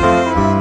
Música